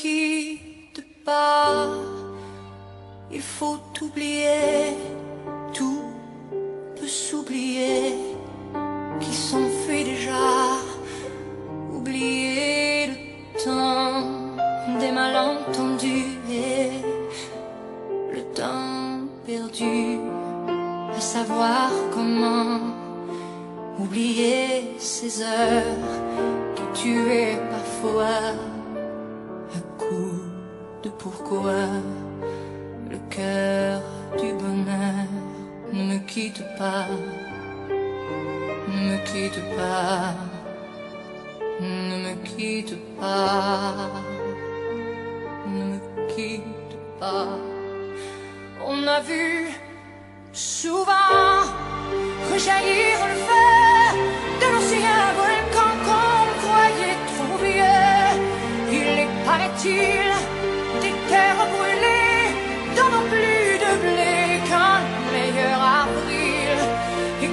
quitte pas. Il faut oublier, tout peut s'oublier, qui s'enfuit déjà. Oublier le temps des malentendus le temps perdu à savoir comment oublier ces heures qui tuaient parfois de pourquoi le cœur du bonheur ne me quitte pas, ne me quitte pas, ne me quitte pas, ne me quitte pas. On a vu souvent rejaillir paraît-il, des terres brûlées, donnant plus de blé qu'un meilleur avril. Et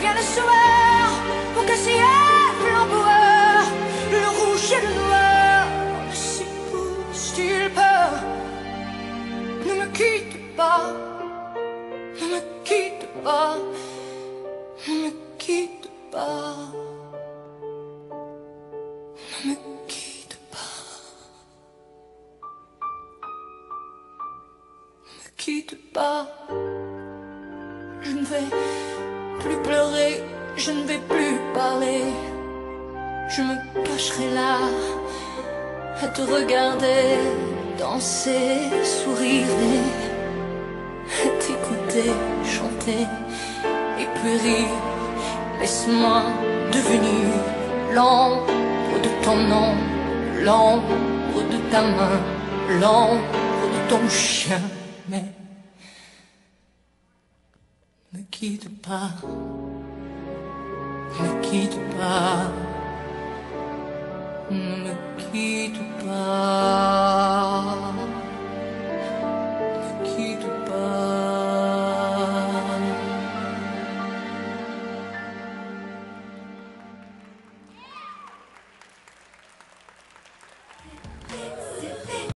vient le soir, pour que ciel flamboyeur, le rouge et le noir ne s'y poussent-ils pas Ne me quitte pas. Ne me quitte pas, ne me quitte pas, ne me quitte pas. Je ne vais plus pleurer, je ne vais plus parler. Je me cacherai là à te regarder danser, sourire t'écouter chanter et puis rire. Laisse-moi devenir l'ombre de ton nom, l'ombre de ta main, l'ombre de ton chien. Mais ne quitte pas, ne quitte pas, ne me quitte pas.